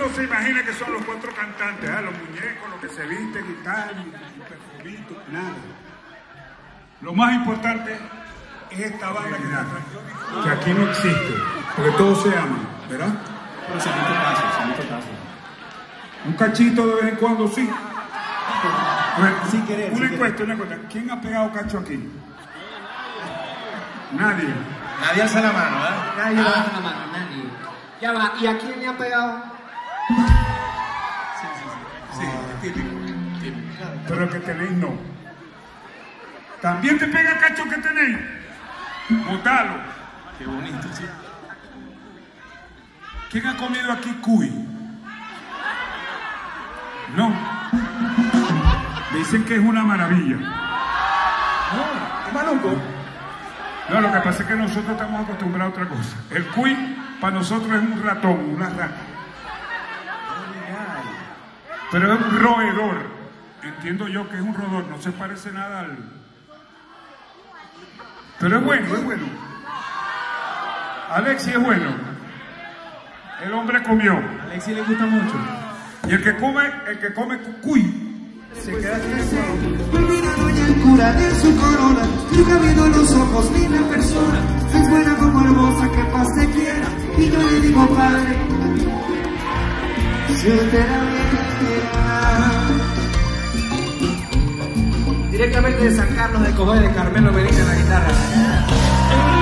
mundo se imagina que son los cuatro cantantes, ¿eh? los muñecos, los que se visten y tal, y perfumitos, nada. Lo más importante es esta banda que, aquí no existe, porque todos se aman, ¿verdad? Pero se han hecho caso, se. Un cachito de vez en cuando sí. Bueno, querer, Una encuesta, una encuesta. ¿Quién ha pegado cacho aquí? Nadie. Nadie alza la mano, ¿verdad? Nadie levanta la mano, nadie. Ya va, ¿y a quién le ha pegado? Sí, típico. típico. Pero que tenéis no. ¿También te pega cacho que tenéis? Botalo. Qué bonito, sí. ¿Quién ha comido aquí cuy? No. Dicen que es una maravilla. ¿Es maluco? No, lo que pasa es que nosotros estamos acostumbrados a otra cosa. El cuy para nosotros es un ratón, una rata. Pero es un roedor. Entiendo yo que es un roedor, no se parece nada al. Pero es bueno, es bueno. Alexi es bueno. El hombre comió. A Alexi le gusta mucho. Y el que come, el que come cuy, se queda sin el cura de su corona, nunca viendo los ojos ni la persona. Es buena como hermosa, que paz te quiera. Y yo le digo, padre, si usted la. Directamente de San Carlos de Cojoy de Carmelo Medina en la guitarra.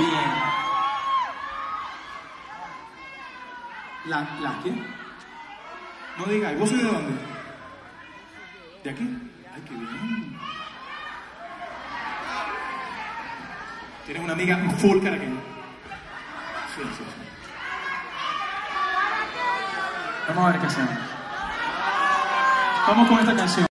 Bien. ¿La, la quién? No diga, ¿y vos de dónde? ¿De aquí? Ay, qué bien. Tienes una amiga full caraqueña. Sí, sí. Vamos a ver qué hacemos. Vamos con esta canción.